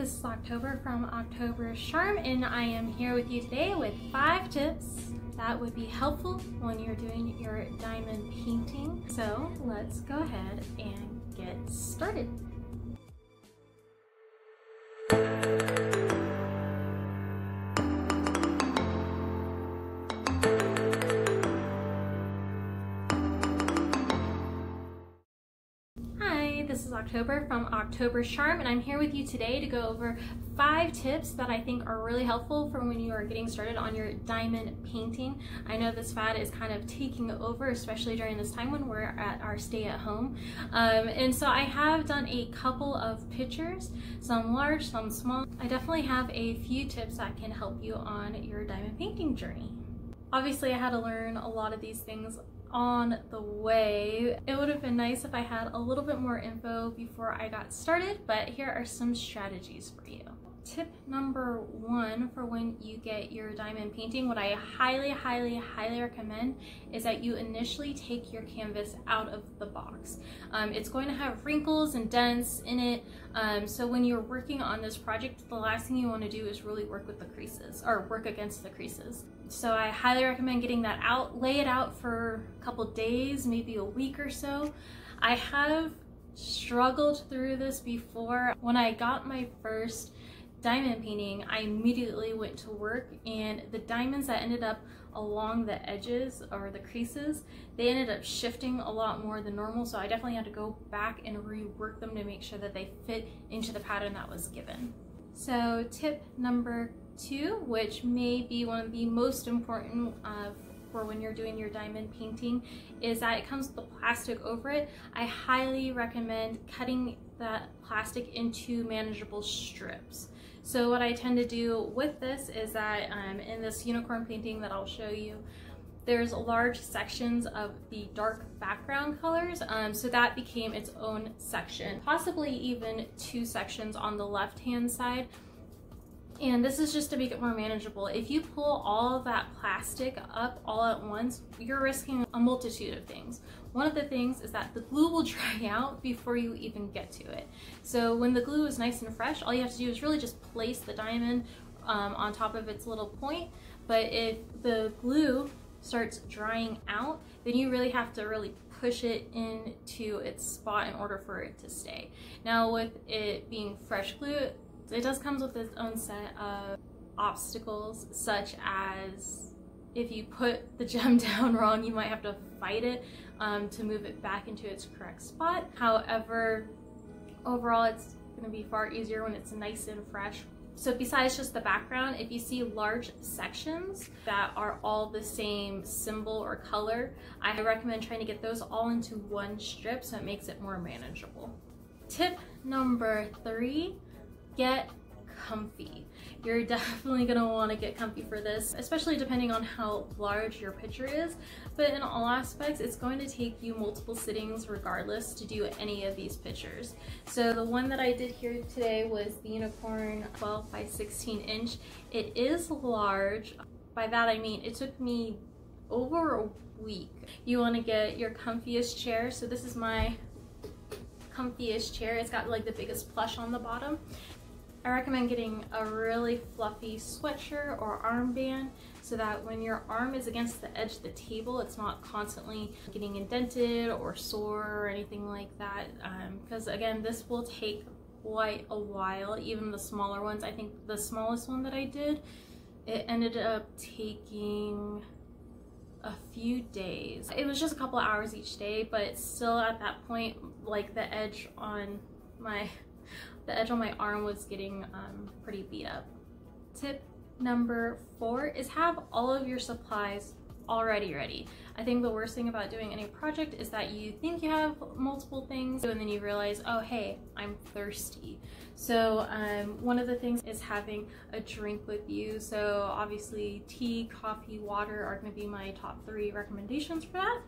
this is October from October Charm and I am here with you today with five tips that would be helpful when you're doing your diamond painting. So let's go ahead and get started. This is October from October Charm and I'm here with you today to go over five tips that I think are really helpful for when you are getting started on your diamond painting. I know this fad is kind of taking over, especially during this time when we're at our stay at home. Um, and so I have done a couple of pictures, some large, some small. I definitely have a few tips that can help you on your diamond painting journey. Obviously I had to learn a lot of these things on the way. It would have been nice if I had a little bit more info before I got started, but here are some strategies for you. Tip number one for when you get your diamond painting, what I highly, highly, highly recommend is that you initially take your canvas out of the box. Um, it's going to have wrinkles and dents in it, um, so when you're working on this project, the last thing you want to do is really work with the creases or work against the creases. So I highly recommend getting that out, lay it out for a couple days, maybe a week or so. I have struggled through this before. When I got my first diamond painting, I immediately went to work and the diamonds that ended up along the edges or the creases, they ended up shifting a lot more than normal. So I definitely had to go back and rework them to make sure that they fit into the pattern that was given. So tip number two, which may be one of the most important uh, for when you're doing your diamond painting, is that it comes with the plastic over it. I highly recommend cutting that plastic into manageable strips. So what I tend to do with this is that um, in this unicorn painting that I'll show you, there's large sections of the dark background colors, um, so that became its own section, possibly even two sections on the left-hand side and this is just to make it more manageable. If you pull all of that plastic up all at once, you're risking a multitude of things. One of the things is that the glue will dry out before you even get to it. So when the glue is nice and fresh, all you have to do is really just place the diamond um, on top of its little point. But if the glue starts drying out, then you really have to really push it into its spot in order for it to stay. Now with it being fresh glue, it does comes with its own set of obstacles, such as if you put the gem down wrong, you might have to fight it um, to move it back into its correct spot. However, overall, it's gonna be far easier when it's nice and fresh. So besides just the background, if you see large sections that are all the same symbol or color, I recommend trying to get those all into one strip so it makes it more manageable. Tip number three get comfy. You're definitely gonna wanna get comfy for this, especially depending on how large your picture is. But in all aspects, it's going to take you multiple sittings regardless to do any of these pictures. So the one that I did here today was the Unicorn 12 by 16 inch. It is large. By that I mean it took me over a week. You wanna get your comfiest chair. So this is my comfiest chair. It's got like the biggest plush on the bottom. I recommend getting a really fluffy sweatshirt or armband so that when your arm is against the edge of the table, it's not constantly getting indented or sore or anything like that. Because um, again, this will take quite a while, even the smaller ones. I think the smallest one that I did, it ended up taking a few days. It was just a couple hours each day, but still at that point, like the edge on my the edge on my arm was getting um, pretty beat up. Tip number four is have all of your supplies already ready. I think the worst thing about doing any project is that you think you have multiple things and then you realize, oh hey, I'm thirsty. So um, one of the things is having a drink with you. So obviously tea, coffee, water are gonna be my top three recommendations for that.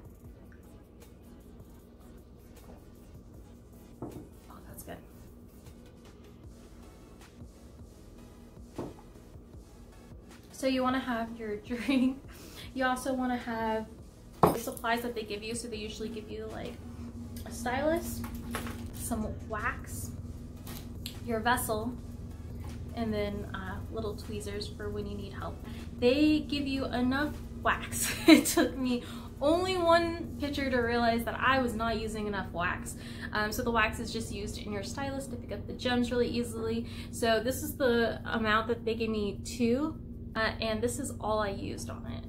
So you want to have your drink. You also want to have the supplies that they give you. So they usually give you like a stylus, some wax, your vessel, and then uh, little tweezers for when you need help. They give you enough wax. it took me only one picture to realize that I was not using enough wax. Um, so the wax is just used in your stylus to pick up the gems really easily. So this is the amount that they gave me two, uh, and this is all I used on it.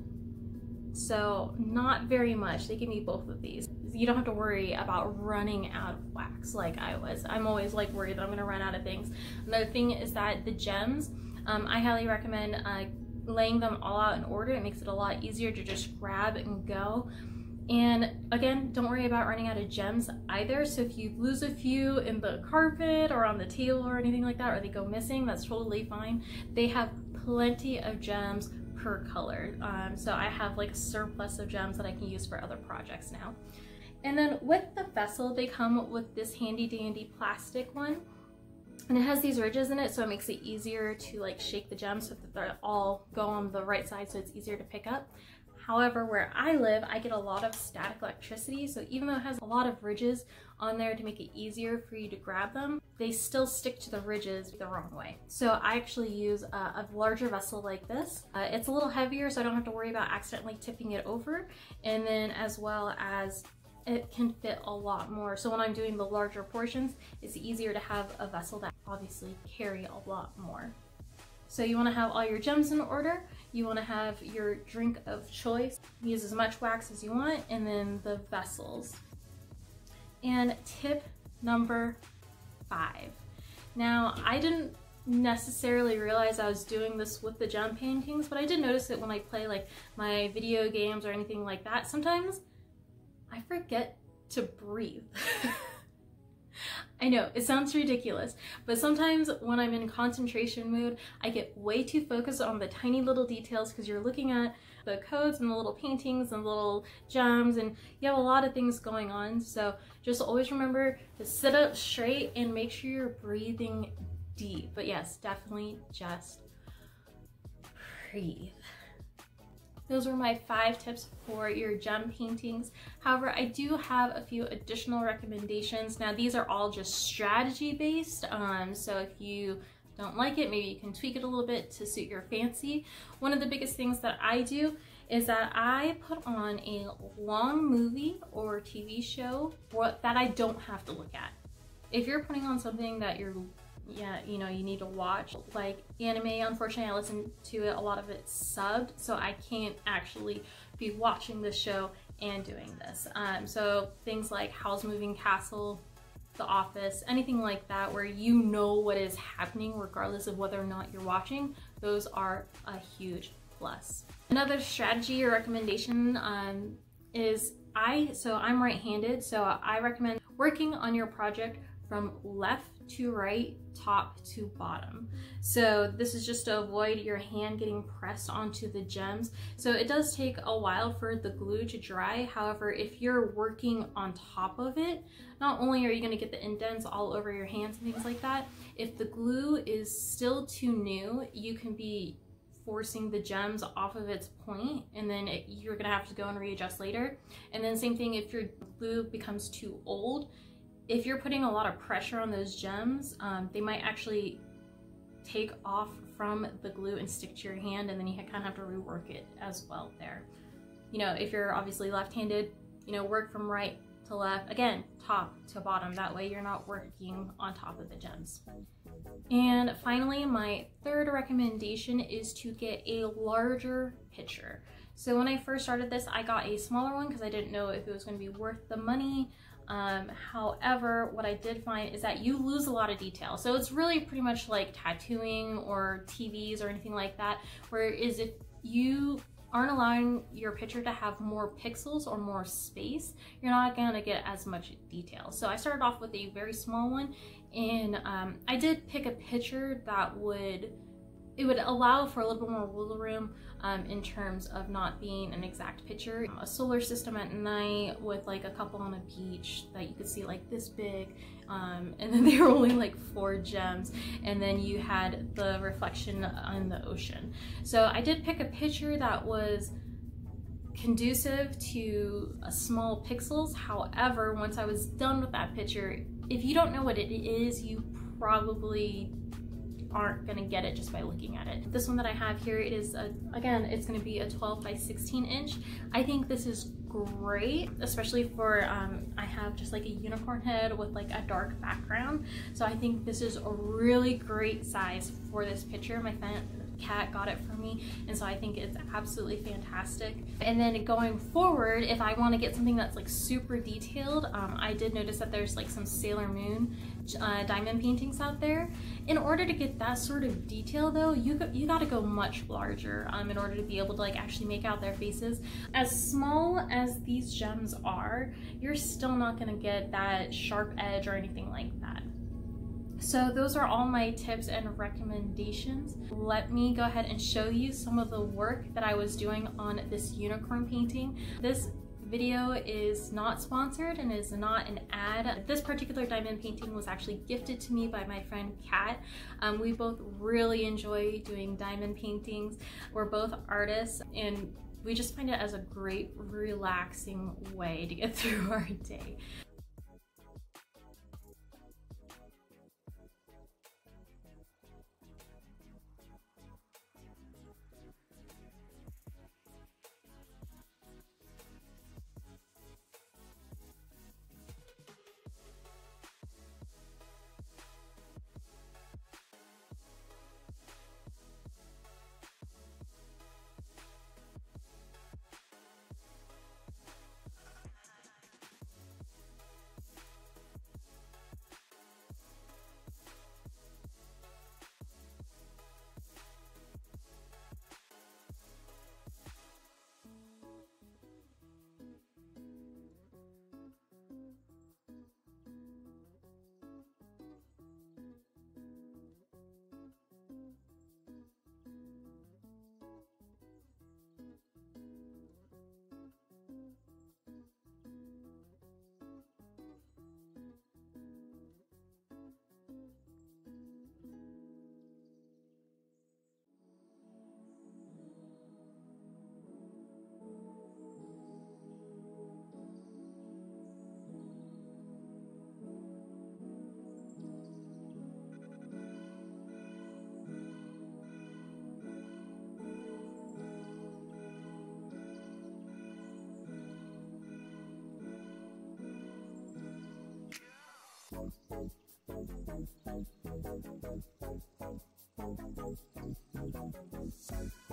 So not very much. They gave me both of these. You don't have to worry about running out of wax like I was. I'm always like worried that I'm gonna run out of things. Another thing is that the gems, um, I highly recommend uh, laying them all out in order. It makes it a lot easier to just grab and go. And again, don't worry about running out of gems either. So if you lose a few in the carpet or on the table or anything like that, or they go missing, that's totally fine. They have plenty of gems per color. Um, so I have like a surplus of gems that I can use for other projects now. And then with the vessel, they come with this handy dandy plastic one. And it has these ridges in it, so it makes it easier to like shake the gems so that they all go on the right side so it's easier to pick up. However, where I live, I get a lot of static electricity. So even though it has a lot of ridges on there to make it easier for you to grab them, they still stick to the ridges the wrong way. So I actually use a, a larger vessel like this. Uh, it's a little heavier, so I don't have to worry about accidentally tipping it over. And then as well as it can fit a lot more. So when I'm doing the larger portions, it's easier to have a vessel that obviously carry a lot more. So you wanna have all your gems in order. You wanna have your drink of choice. Use as much wax as you want, and then the vessels. And tip number five. Now, I didn't necessarily realize I was doing this with the gem paintings, but I did notice it when I play like my video games or anything like that. Sometimes I forget to breathe. I know, it sounds ridiculous, but sometimes when I'm in concentration mood, I get way too focused on the tiny little details because you're looking at the codes and the little paintings and little gems and you have a lot of things going on. So just always remember to sit up straight and make sure you're breathing deep. But yes, definitely just breathe. Those were my five tips for your gem paintings. However, I do have a few additional recommendations. Now, these are all just strategy based. Um, so if you don't like it, maybe you can tweak it a little bit to suit your fancy. One of the biggest things that I do is that I put on a long movie or TV show that I don't have to look at. If you're putting on something that you're yeah, you know, you need to watch. Like anime, unfortunately, I listen to it, a lot of it subbed, so I can't actually be watching the show and doing this. Um, so things like Howl's Moving Castle, The Office, anything like that where you know what is happening regardless of whether or not you're watching, those are a huge plus. Another strategy or recommendation um, is I, so I'm right-handed, so I recommend working on your project from left to right, top to bottom. So this is just to avoid your hand getting pressed onto the gems. So it does take a while for the glue to dry. However, if you're working on top of it, not only are you gonna get the indents all over your hands and things like that, if the glue is still too new, you can be forcing the gems off of its point and then it, you're gonna have to go and readjust later. And then same thing if your glue becomes too old, if you're putting a lot of pressure on those gems, um, they might actually take off from the glue and stick to your hand and then you kind of have to rework it as well there. You know, if you're obviously left-handed, you know, work from right to left, again, top to bottom. That way you're not working on top of the gems. And finally, my third recommendation is to get a larger pitcher. So when I first started this, I got a smaller one because I didn't know if it was going to be worth the money. Um, however, what I did find is that you lose a lot of detail. So it's really pretty much like tattooing or TVs or anything like that, whereas if you aren't allowing your picture to have more pixels or more space, you're not gonna get as much detail. So I started off with a very small one and um, I did pick a picture that would it would allow for a little bit more wiggle room um, in terms of not being an exact picture. A solar system at night with like a couple on a beach that you could see like this big um, and then they were only like four gems and then you had the reflection on the ocean. So I did pick a picture that was conducive to small pixels. However, once I was done with that picture, if you don't know what it is, you probably aren't gonna get it just by looking at it. This one that I have here, it is, a, again, it's gonna be a 12 by 16 inch. I think this is great, especially for, um, I have just like a unicorn head with like a dark background. So I think this is a really great size for this picture. My Kat got it for me and so I think it's absolutely fantastic. And then going forward if I want to get something that's like super detailed um, I did notice that there's like some Sailor Moon uh, diamond paintings out there. In order to get that sort of detail though you you got to go much larger um, in order to be able to like actually make out their faces. As small as these gems are you're still not going to get that sharp edge or anything like that so those are all my tips and recommendations. Let me go ahead and show you some of the work that I was doing on this unicorn painting. This video is not sponsored and is not an ad. This particular diamond painting was actually gifted to me by my friend Kat. Um, we both really enjoy doing diamond paintings. We're both artists and we just find it as a great relaxing way to get through our day. Thank you.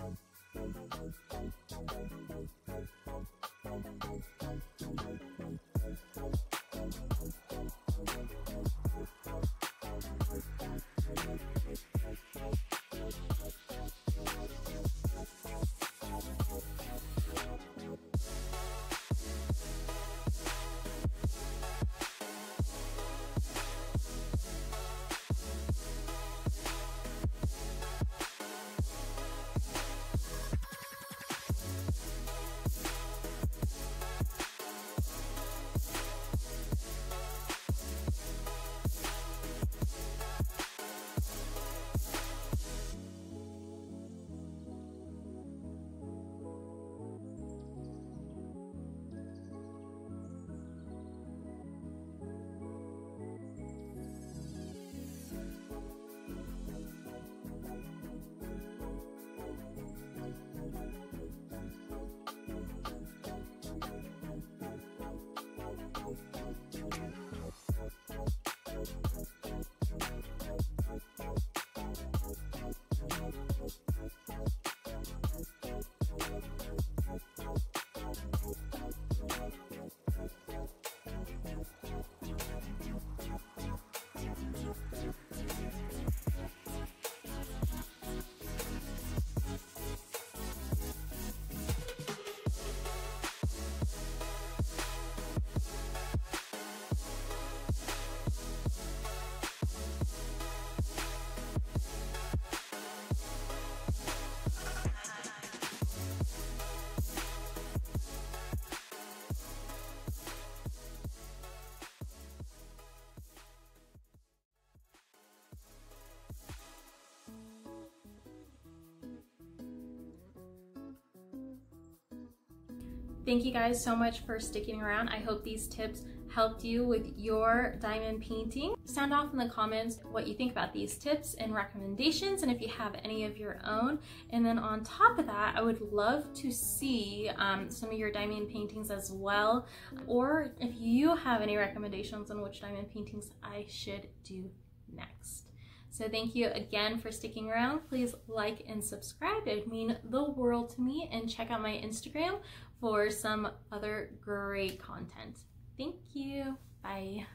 Thank you guys so much for sticking around. I hope these tips helped you with your diamond painting. Sound off in the comments what you think about these tips and recommendations and if you have any of your own. And then on top of that, I would love to see um, some of your diamond paintings as well. Or if you have any recommendations on which diamond paintings I should do next. So thank you again for sticking around. Please like and subscribe. It would mean the world to me. And check out my Instagram for some other great content. Thank you. Bye.